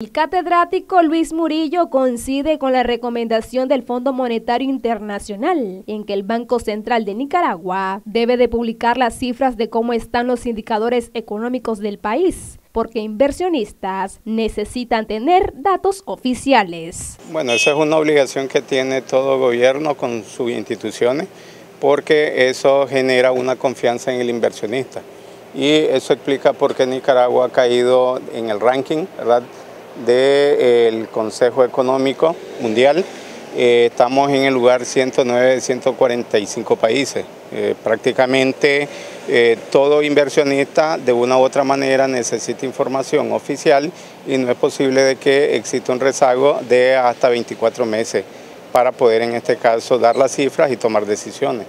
El catedrático Luis Murillo coincide con la recomendación del Fondo Monetario Internacional en que el Banco Central de Nicaragua debe de publicar las cifras de cómo están los indicadores económicos del país, porque inversionistas necesitan tener datos oficiales. Bueno, esa es una obligación que tiene todo gobierno con sus instituciones, porque eso genera una confianza en el inversionista. Y eso explica por qué Nicaragua ha caído en el ranking, ¿verdad? Del Consejo Económico Mundial. Eh, estamos en el lugar 109 de 145 países. Eh, prácticamente eh, todo inversionista de una u otra manera necesita información oficial y no es posible de que exista un rezago de hasta 24 meses para poder en este caso dar las cifras y tomar decisiones.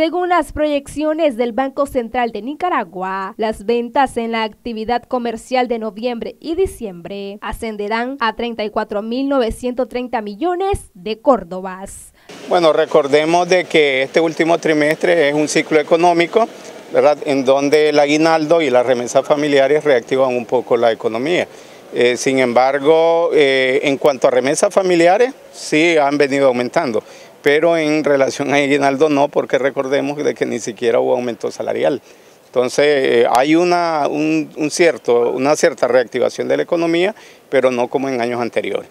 Según las proyecciones del Banco Central de Nicaragua, las ventas en la actividad comercial de noviembre y diciembre ascenderán a 34.930 millones de córdobas. Bueno, recordemos de que este último trimestre es un ciclo económico, ¿verdad? En donde el aguinaldo y las remesas familiares reactivan un poco la economía. Eh, sin embargo, eh, en cuanto a remesas familiares, sí han venido aumentando pero en relación a aguinaldo no, porque recordemos de que ni siquiera hubo aumento salarial. Entonces eh, hay una, cierto, una cierta reactivación de la economía, pero no como en años anteriores.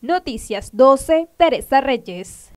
Noticias 12, Teresa Reyes.